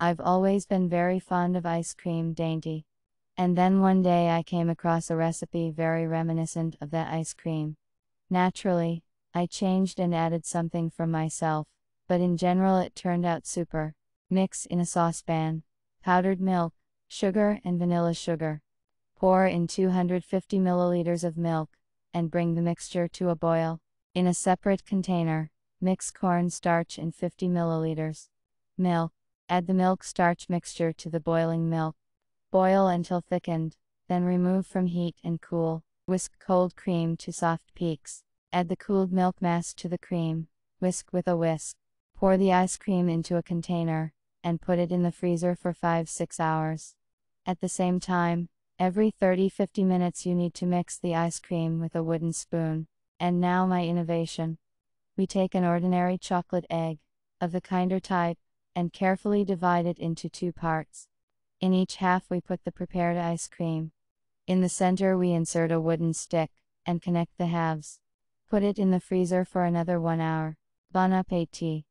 I've always been very fond of ice cream dainty. And then one day I came across a recipe very reminiscent of that ice cream. Naturally, I changed and added something from myself, but in general it turned out super. Mix in a saucepan powdered milk, sugar, and vanilla sugar. Pour in 250 milliliters of milk, and bring the mixture to a boil. In a separate container, mix corn starch in 50 milliliters. Milk. Add the milk starch mixture to the boiling milk. Boil until thickened, then remove from heat and cool. Whisk cold cream to soft peaks. Add the cooled milk mass to the cream. Whisk with a whisk. Pour the ice cream into a container, and put it in the freezer for 5-6 hours. At the same time, every 30-50 minutes you need to mix the ice cream with a wooden spoon. And now my innovation. We take an ordinary chocolate egg, of the kinder type, and carefully divide it into two parts. In each half we put the prepared ice cream. In the center we insert a wooden stick, and connect the halves. Put it in the freezer for another one hour. Bon appetit!